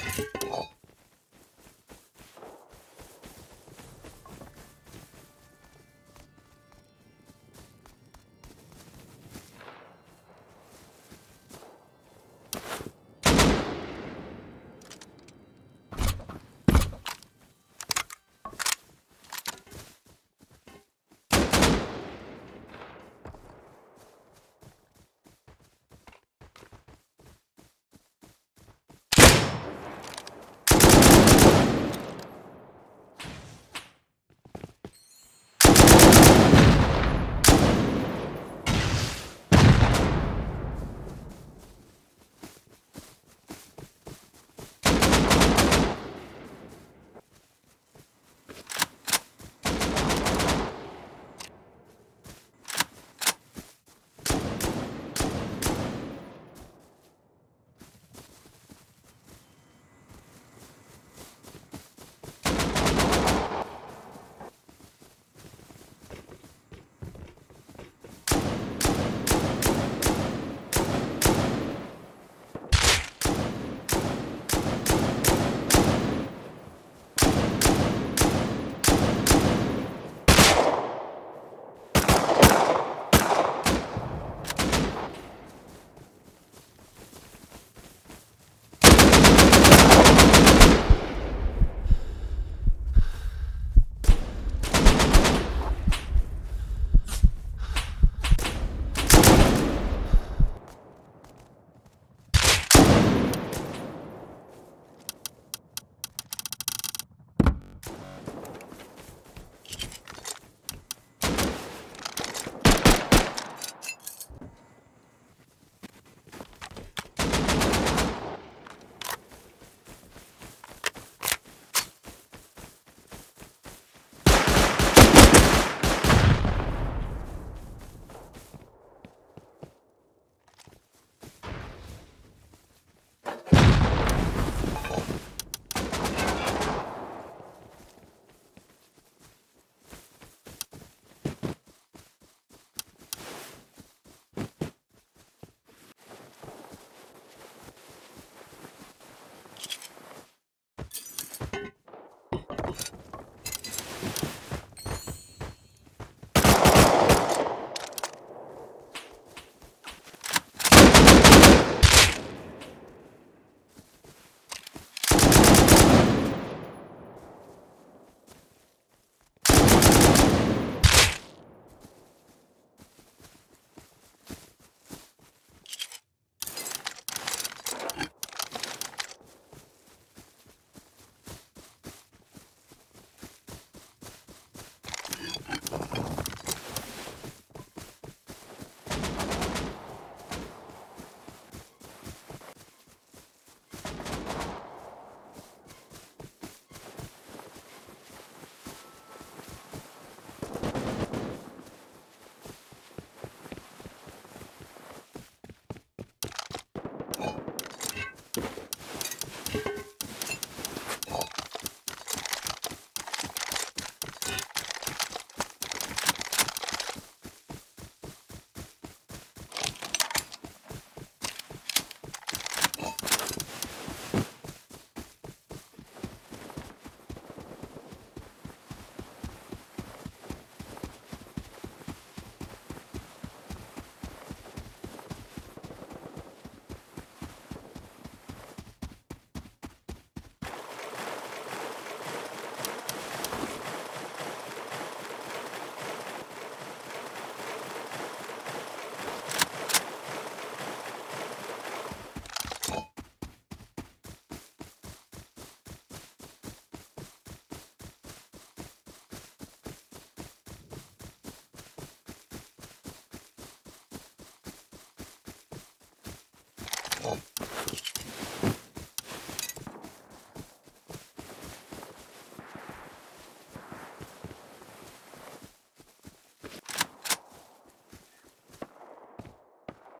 you